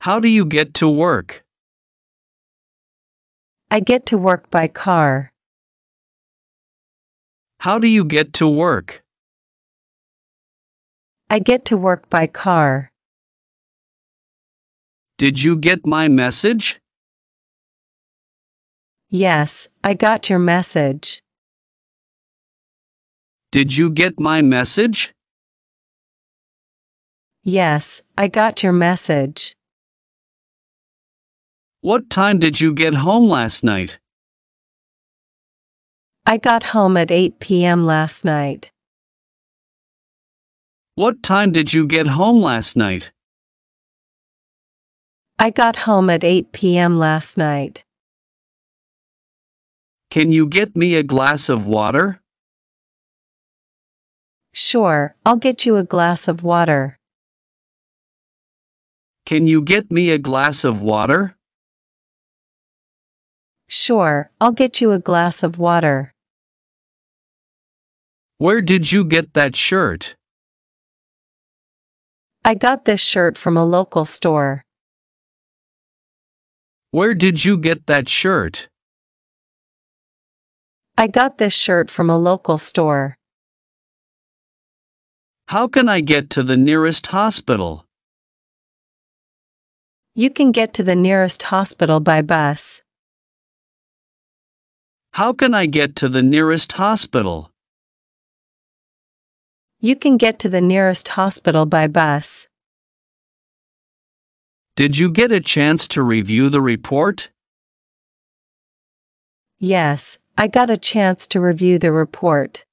How do you get to work? I get to work by car. How do you get to work? I get to work by car. Did you get my message? Yes, I got your message. Did you get my message? Yes, I got your message. What time did you get home last night? I got home at 8 p.m. last night. What time did you get home last night? I got home at 8 p.m. last night. Can you get me a glass of water? Sure, I'll get you a glass of water. Can you get me a glass of water? Sure, I'll get you a glass of water. Where did you get that shirt? I got this shirt from a local store. Where did you get that shirt? I got this shirt from a local store. How can I get to the nearest hospital? You can get to the nearest hospital by bus. How can I get to the nearest hospital? You can get to the nearest hospital by bus. Did you get a chance to review the report? Yes, I got a chance to review the report.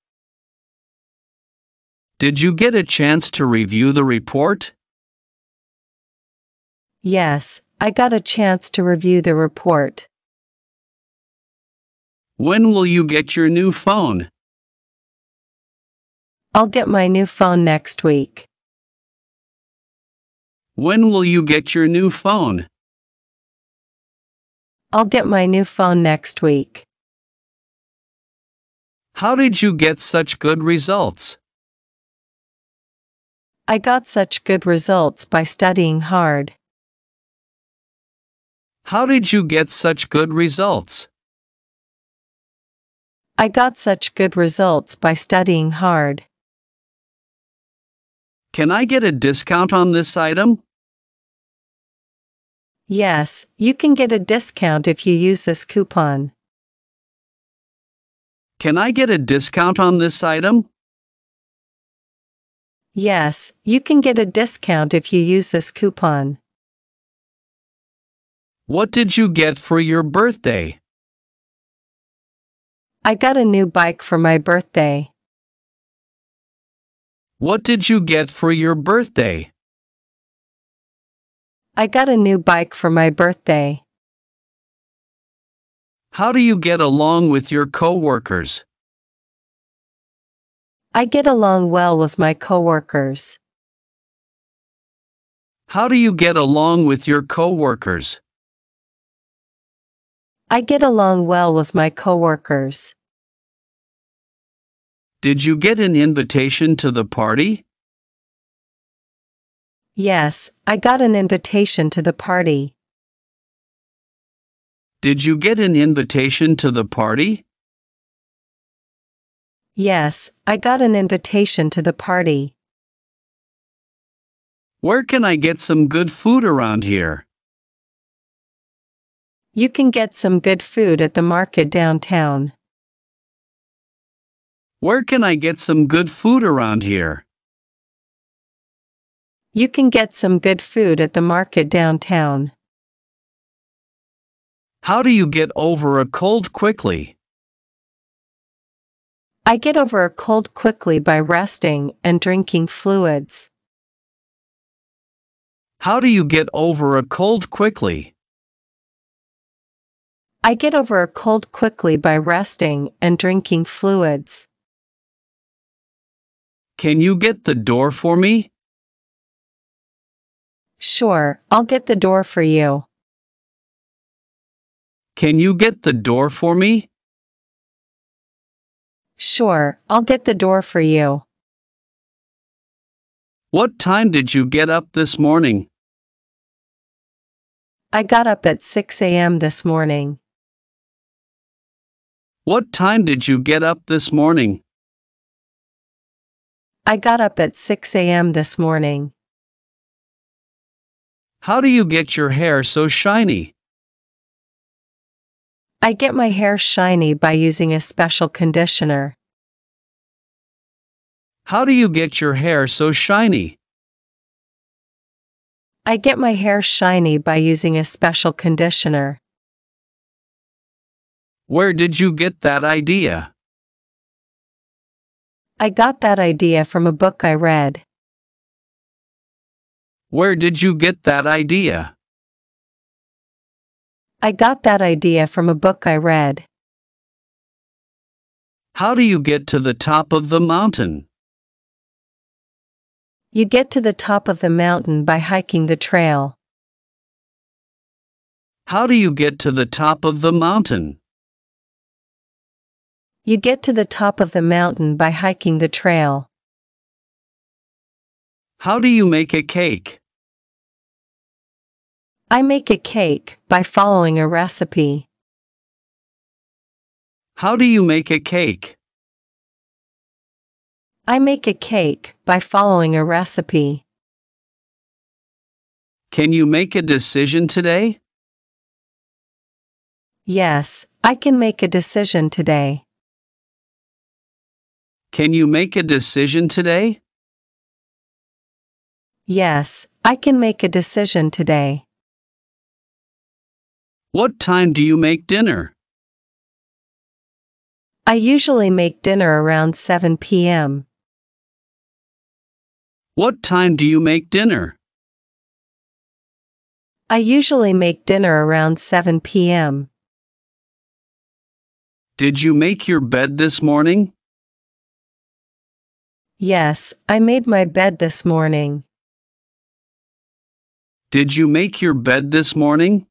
Did you get a chance to review the report? Yes, I got a chance to review the report. When will you get your new phone? I'll get my new phone next week. When will you get your new phone? I'll get my new phone next week. How did you get such good results? I got such good results by studying hard. How did you get such good results? I got such good results by studying hard. Can I get a discount on this item? Yes, you can get a discount if you use this coupon. Can I get a discount on this item? Yes, you can get a discount if you use this coupon. What did you get for your birthday? I got a new bike for my birthday. What did you get for your birthday? I got a new bike for my birthday. How do you get along with your coworkers? I get along well with my coworkers. How do you get along with your coworkers? I get along well with my coworkers. Did you get an invitation to the party? Yes, I got an invitation to the party. Did you get an invitation to the party? Yes, I got an invitation to the party. Where can I get some good food around here? You can get some good food at the market downtown. Where can I get some good food around here? You can get some good food at the market downtown. How do you get over a cold quickly? I get over a cold quickly by resting and drinking fluids. How do you get over a cold quickly? I get over a cold quickly by resting and drinking fluids. Can you get the door for me? Sure, I'll get the door for you. Can you get the door for me? Sure, I'll get the door for you. What time did you get up this morning? I got up at 6 a.m. this morning. What time did you get up this morning? I got up at 6 a.m. this morning. How do you get your hair so shiny? I get my hair shiny by using a special conditioner. How do you get your hair so shiny? I get my hair shiny by using a special conditioner. Where did you get that idea? I got that idea from a book I read. Where did you get that idea? I got that idea from a book I read. How do you get to the top of the mountain? You get to the top of the mountain by hiking the trail. How do you get to the top of the mountain? You get to the top of the mountain by hiking the trail. How do you make a cake? I make a cake by following a recipe. How do you make a cake? I make a cake by following a recipe. Can you make a decision today? Yes, I can make a decision today. Can you make a decision today? Yes, I can make a decision today. What time do you make dinner? I usually make dinner around 7 p.m. What time do you make dinner? I usually make dinner around 7 p.m. Did you make your bed this morning? Yes, I made my bed this morning. Did you make your bed this morning?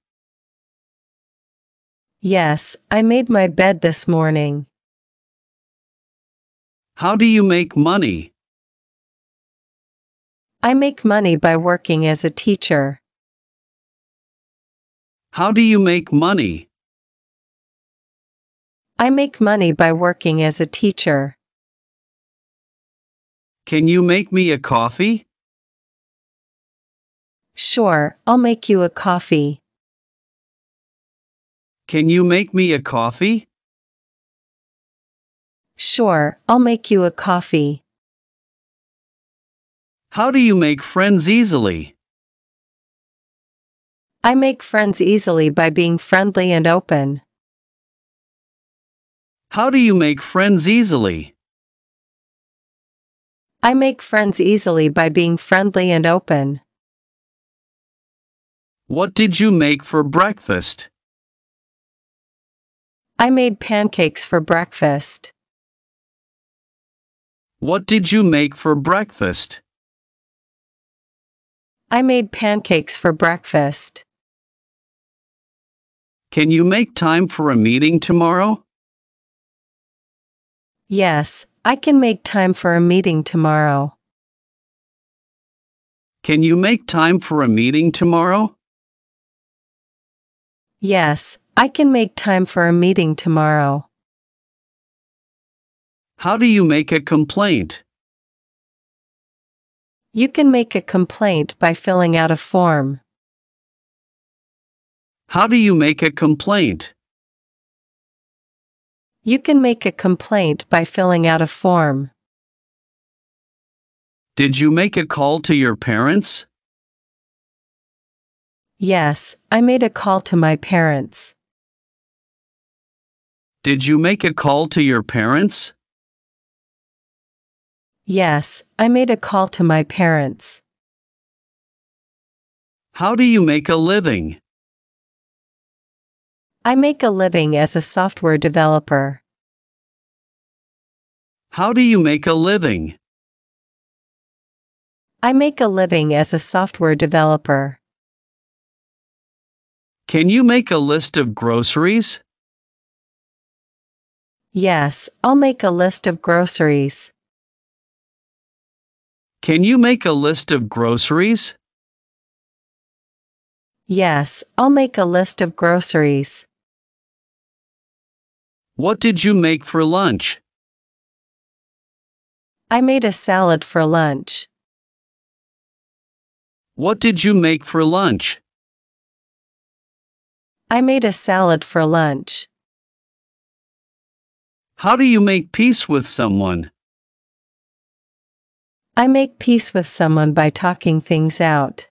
Yes, I made my bed this morning. How do you make money? I make money by working as a teacher. How do you make money? I make money by working as a teacher. Can you make me a coffee? Sure, I'll make you a coffee. Can you make me a coffee? Sure, I'll make you a coffee. How do you make friends easily? I make friends easily by being friendly and open. How do you make friends easily? I make friends easily by being friendly and open. What did you make for breakfast? I made pancakes for breakfast. What did you make for breakfast? I made pancakes for breakfast. Can you make time for a meeting tomorrow? Yes, I can make time for a meeting tomorrow. Can you make time for a meeting tomorrow? Yes, I can make time for a meeting tomorrow. How do you make a complaint? You can make a complaint by filling out a form. How do you make a complaint? You can make a complaint by filling out a form. Did you make a call to your parents? Yes, I made a call to my parents. Did you make a call to your parents? Yes, I made a call to my parents. How do you make a living? I make a living as a software developer. How do you make a living? I make a living as a software developer. Can you make a list of groceries? Yes, I'll make a list of groceries. Can you make a list of groceries? Yes, I'll make a list of groceries. What did you make for lunch? I made a salad for lunch. What did you make for lunch? I made a salad for lunch. How do you make peace with someone? I make peace with someone by talking things out.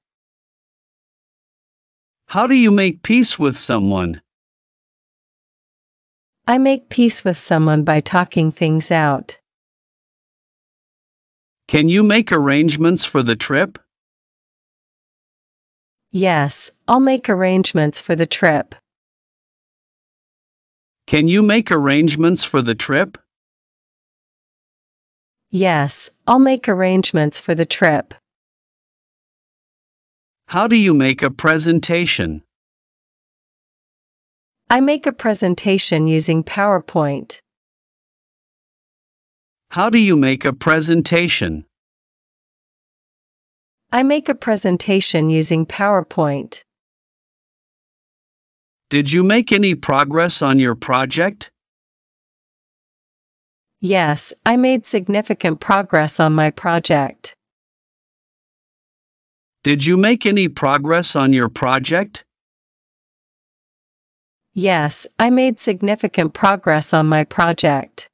How do you make peace with someone? I make peace with someone by talking things out. Can you make arrangements for the trip? Yes, I'll make arrangements for the trip. Can you make arrangements for the trip? Yes, I'll make arrangements for the trip. How do you make a presentation? I make a presentation using PowerPoint. How do you make a presentation? I make a presentation using PowerPoint. Did you make any progress on your project? Yes, I made significant progress on my project. Did you make any progress on your project? Yes, I made significant progress on my project.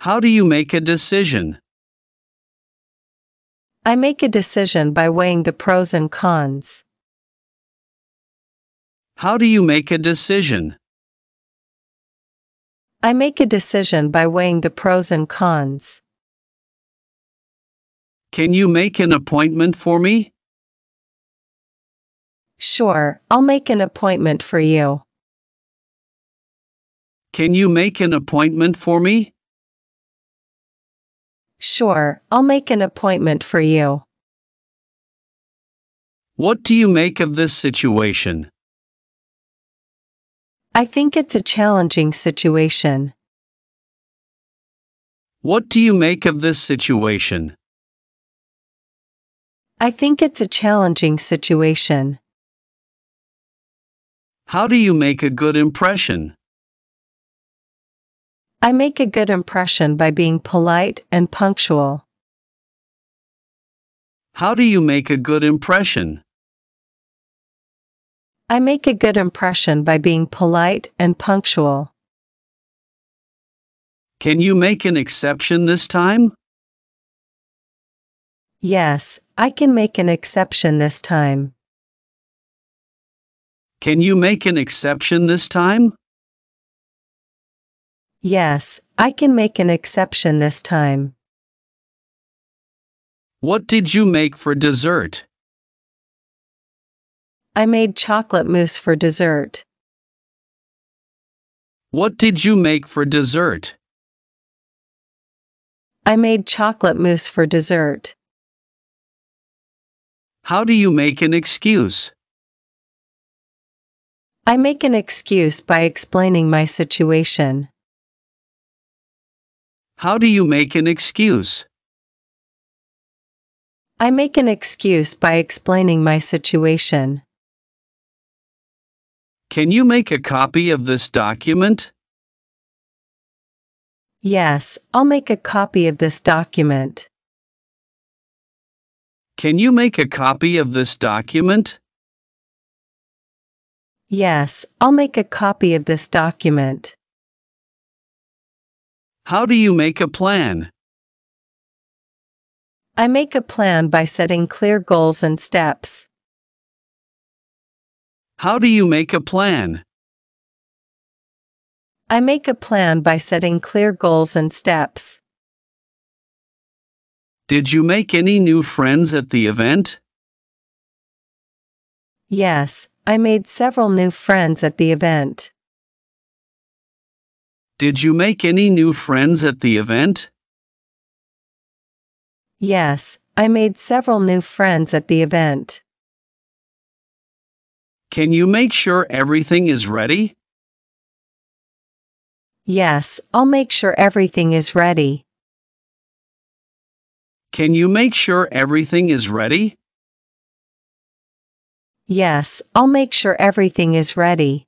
How do you make a decision? I make a decision by weighing the pros and cons. How do you make a decision? I make a decision by weighing the pros and cons. Can you make an appointment for me? Sure, I'll make an appointment for you. Can you make an appointment for me? Sure, I'll make an appointment for you. What do you make of this situation? I think it's a challenging situation. What do you make of this situation? I think it's a challenging situation. How do you make a good impression? I make a good impression by being polite and punctual. How do you make a good impression? I make a good impression by being polite and punctual. Can you make an exception this time? Yes, I can make an exception this time. Can you make an exception this time? Yes, I can make an exception this time. What did you make for dessert? I made chocolate mousse for dessert. What did you make for dessert? I made chocolate mousse for dessert. How do you make an excuse? I make an excuse by explaining my situation. How do you make an excuse? I make an excuse by explaining my situation. Can you make a copy of this document? Yes, I'll make a copy of this document. Can you make a copy of this document? Yes, I'll make a copy of this document. How do you make a plan? I make a plan by setting clear goals and steps. How do you make a plan? I make a plan by setting clear goals and steps. Did you make any new friends at the event? Yes, I made several new friends at the event. Did you make any new friends at the event? Yes, I made several new friends at the event. Can you make sure everything is ready? Yes, I'll make sure everything is ready. Can you make sure everything is ready? Yes, I'll make sure everything is ready.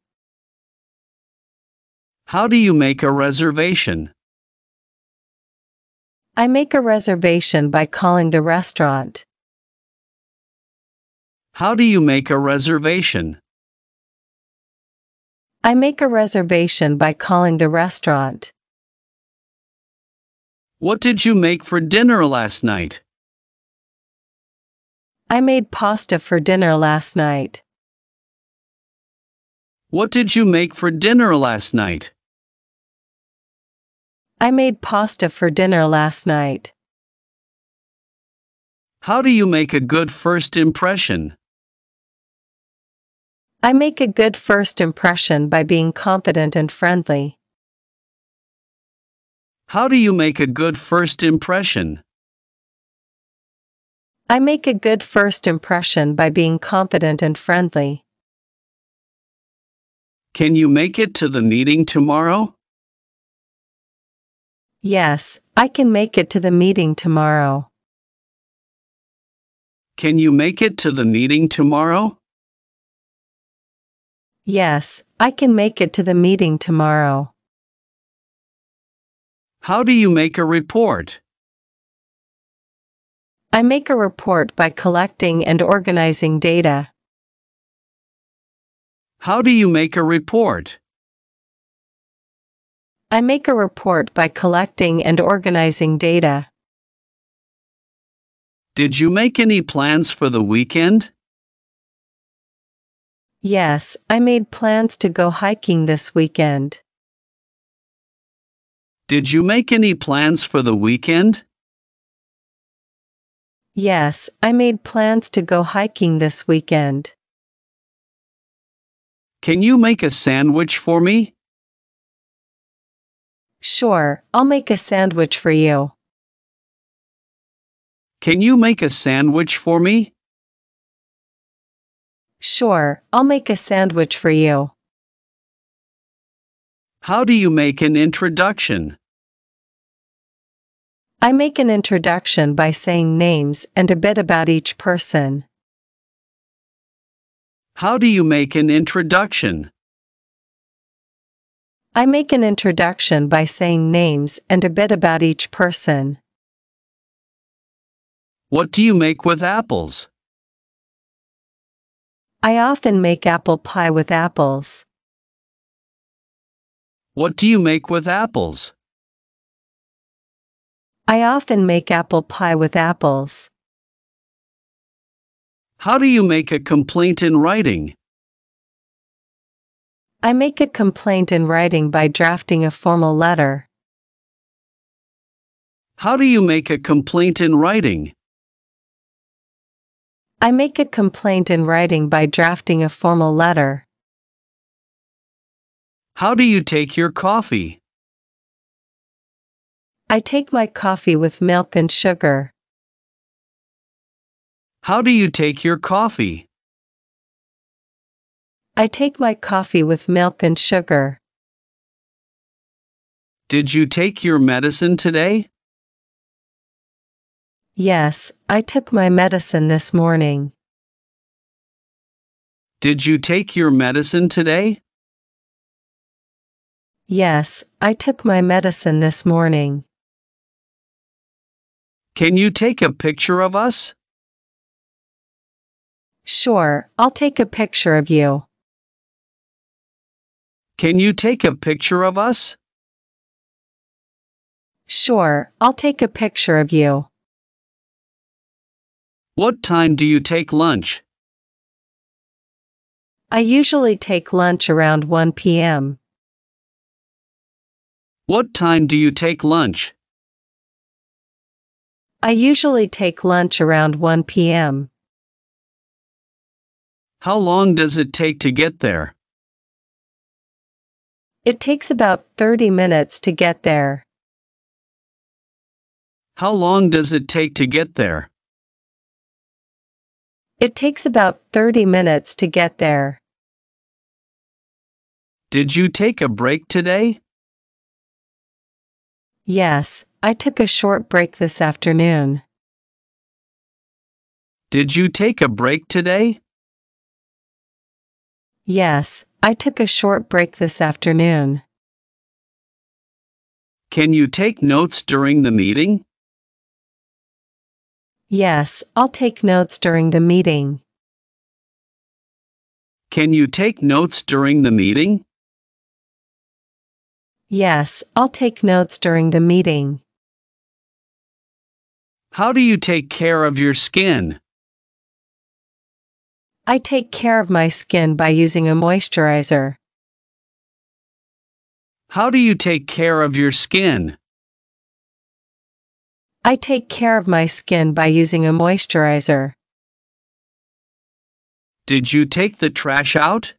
How do you make a reservation? I make a reservation by calling the restaurant. How do you make a reservation? I make a reservation by calling the restaurant. What did you make for dinner last night? I made pasta for dinner last night. What did you make for dinner last night? I made pasta for dinner last night. How do you make a good first impression? I make a good first impression by being confident and friendly. How do you make a good first impression? I make a good first impression by being confident and friendly. Can you make it to the meeting tomorrow? Yes, I can make it to the meeting tomorrow. Can you make it to the meeting tomorrow? Yes, I can make it to the meeting tomorrow. How do you make a report? I make a report by collecting and organizing data. How do you make a report? I make a report by collecting and organizing data. Did you make any plans for the weekend? Yes, I made plans to go hiking this weekend. Did you make any plans for the weekend? Yes, I made plans to go hiking this weekend. Can you make a sandwich for me? Sure, I'll make a sandwich for you. Can you make a sandwich for me? Sure, I'll make a sandwich for you. How do you make an introduction? I make an introduction by saying names and a bit about each person. How do you make an introduction? I make an introduction by saying names and a bit about each person. What do you make with apples? I often make apple pie with apples. What do you make with apples? I often make apple pie with apples. How do you make a complaint in writing? I make a complaint in writing by drafting a formal letter. How do you make a complaint in writing? I make a complaint in writing by drafting a formal letter. How do you take your coffee? I take my coffee with milk and sugar. How do you take your coffee? I take my coffee with milk and sugar. Did you take your medicine today? Yes, I took my medicine this morning. Did you take your medicine today? Yes, I took my medicine this morning. Can you take a picture of us? Sure, I'll take a picture of you. Can you take a picture of us? Sure, I'll take a picture of you. What time do you take lunch? I usually take lunch around 1 p.m. What time do you take lunch? I usually take lunch around 1 p.m. How long does it take to get there? It takes about 30 minutes to get there. How long does it take to get there? It takes about 30 minutes to get there. Did you take a break today? Yes, I took a short break this afternoon. Did you take a break today? Yes, I took a short break this afternoon. Can you take notes during the meeting? Yes, I'll take notes during the meeting. Can you take notes during the meeting? Yes, I'll take notes during the meeting. How do you take care of your skin? I take care of my skin by using a moisturizer. How do you take care of your skin? I take care of my skin by using a moisturizer. Did you take the trash out?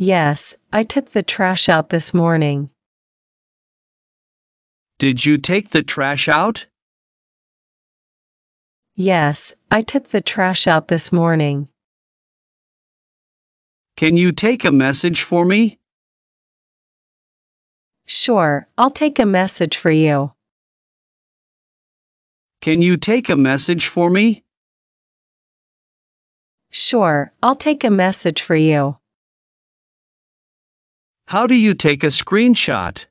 Yes, I took the trash out this morning. Did you take the trash out? Yes, I took the trash out this morning. Can you take a message for me? Sure, I'll take a message for you. Can you take a message for me? Sure, I'll take a message for you. How do you take a screenshot?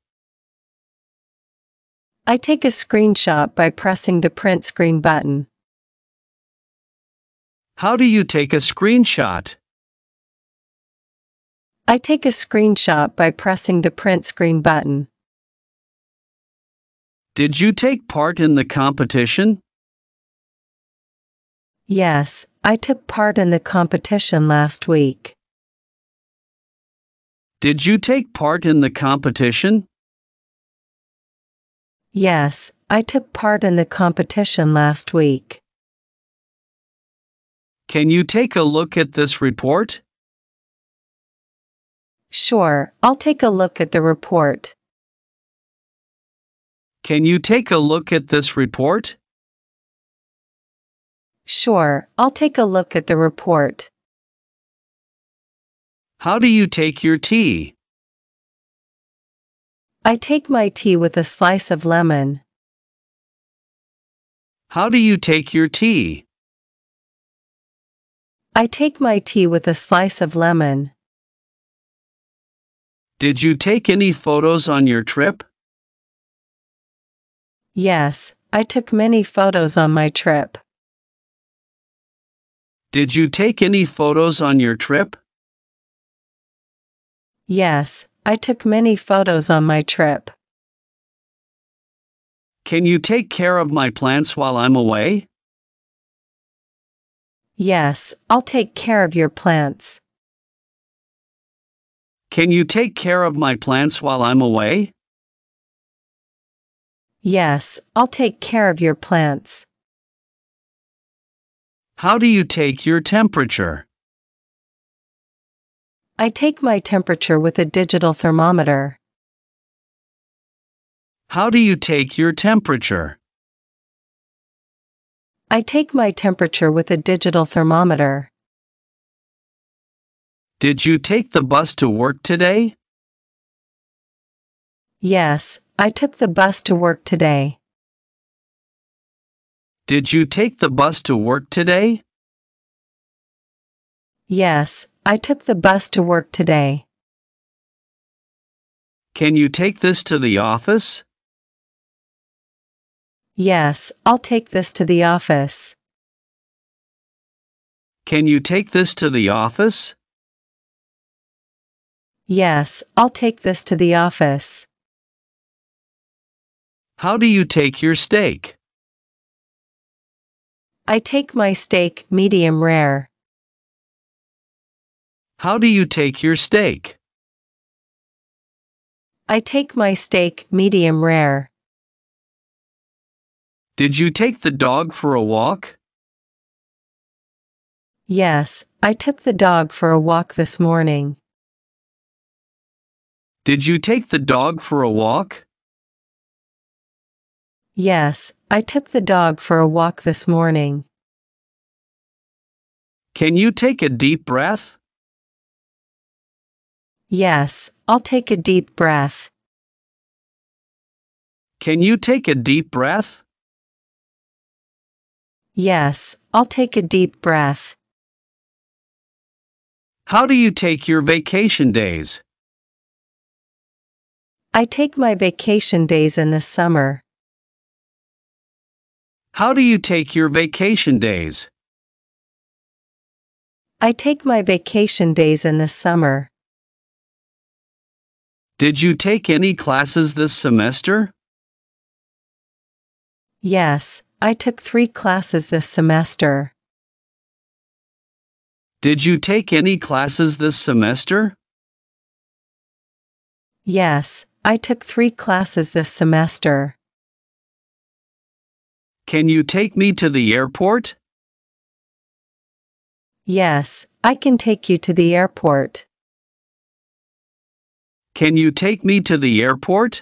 I take a screenshot by pressing the print screen button. How do you take a screenshot? I take a screenshot by pressing the print screen button. Did you take part in the competition? Yes, I took part in the competition last week. Did you take part in the competition? Yes, I took part in the competition last week. Can you take a look at this report? Sure, I'll take a look at the report. Can you take a look at this report? Sure, I'll take a look at the report. How do you take your tea? I take my tea with a slice of lemon. How do you take your tea? I take my tea with a slice of lemon. Did you take any photos on your trip? Yes, I took many photos on my trip. Did you take any photos on your trip? Yes, I took many photos on my trip. Can you take care of my plants while I'm away? Yes, I'll take care of your plants. Can you take care of my plants while I'm away? Yes, I'll take care of your plants. How do you take your temperature? I take my temperature with a digital thermometer. How do you take your temperature? I take my temperature with a digital thermometer. Did you take the bus to work today? Yes, I took the bus to work today. Did you take the bus to work today? Yes, I took the bus to work today. Can you take this to the office? Yes, I'll take this to the office. Can you take this to the office? Yes, I'll take this to the office. How do you take your steak? I take my steak medium rare. How do you take your steak? I take my steak medium rare. Did you take the dog for a walk? Yes, I took the dog for a walk this morning. Did you take the dog for a walk? Yes, I took the dog for a walk this morning. Can you take a deep breath? Yes, I'll take a deep breath. Can you take a deep breath? Yes, I'll take a deep breath. How do you take your vacation days? I take my vacation days in the summer. How do you take your vacation days? I take my vacation days in the summer. Did you take any classes this semester? Yes, I took three classes this semester. Did you take any classes this semester? Yes, I took three classes this semester. Can you take me to the airport? Yes, I can take you to the airport. Can you take me to the airport?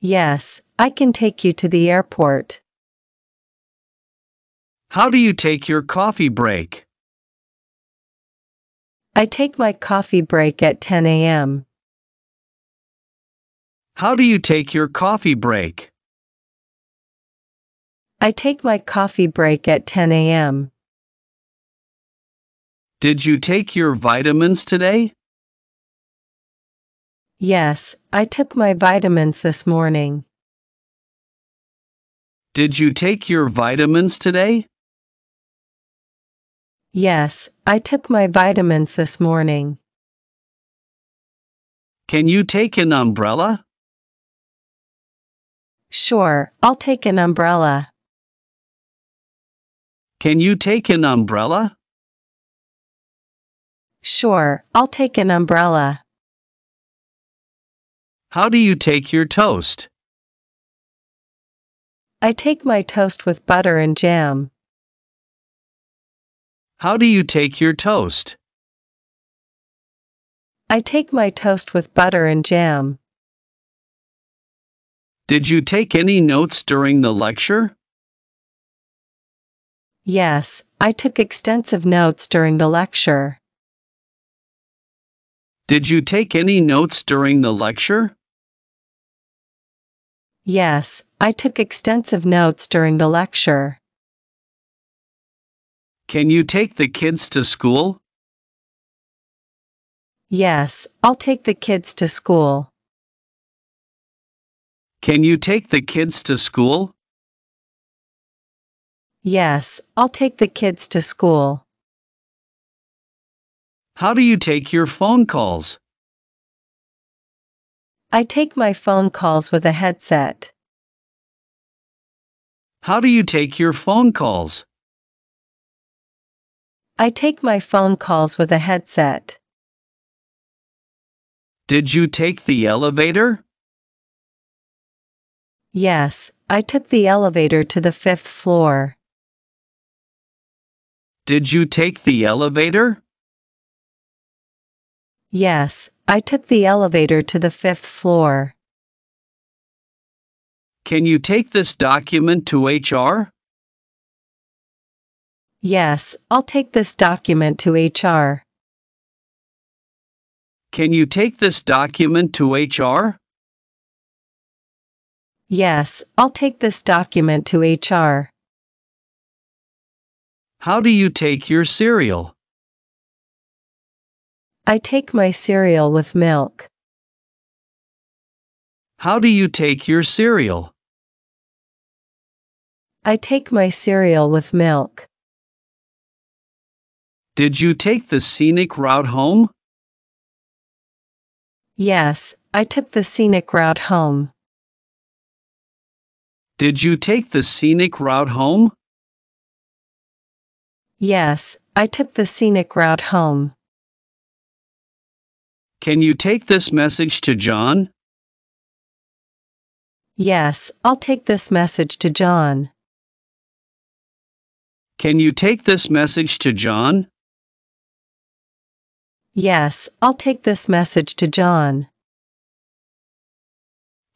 Yes, I can take you to the airport. How do you take your coffee break? I take my coffee break at 10 a.m. How do you take your coffee break? I take my coffee break at 10 a.m. Did you take your vitamins today? Yes, I took my vitamins this morning. Did you take your vitamins today? Yes, I took my vitamins this morning. Can you take an umbrella? Sure, I'll take an umbrella. Can you take an umbrella? Sure, I'll take an umbrella. How do you take your toast? I take my toast with butter and jam. How do you take your toast? I take my toast with butter and jam. Did you take any notes during the lecture? Yes, I took extensive notes during the lecture. Did you take any notes during the lecture? Yes, I took extensive notes during the lecture. Can you take the kids to school? Yes, I'll take the kids to school. Can you take the kids to school? Yes, I'll take the kids to school. How do you take your phone calls? I take my phone calls with a headset. How do you take your phone calls? I take my phone calls with a headset. Did you take the elevator? Yes, I took the elevator to the fifth floor. Did you take the elevator? Yes, I took the elevator to the fifth floor. Can you take this document to HR? Yes, I'll take this document to HR. Can you take this document to HR? Yes, I'll take this document to HR. How do you take your cereal? I take my cereal with milk. How do you take your cereal? I take my cereal with milk. Did you take the scenic route home? Yes, I took the scenic route home. Did you take the scenic route home? Yes, I took the scenic route home. Can you take this message to John? Yes, I'll take this message to John. Can you take this message to John? Yes, I'll take this message to John.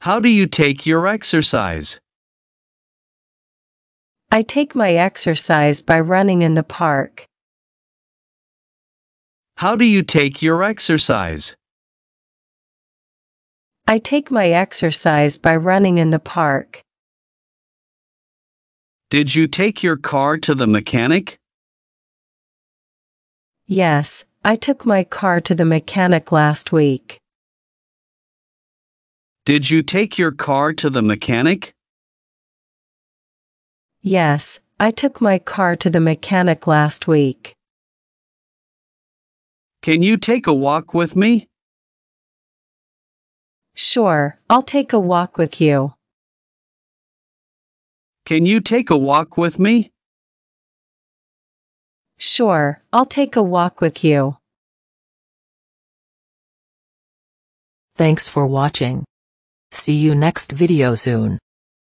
How do you take your exercise? I take my exercise by running in the park. How do you take your exercise? I take my exercise by running in the park. Did you take your car to the mechanic? Yes, I took my car to the mechanic last week. Did you take your car to the mechanic? Yes, I took my car to the mechanic last week. Can you take a walk with me? Sure, I'll take a walk with you. Can you take a walk with me? Sure, I'll take a walk with you. Thanks for watching. See you next video soon.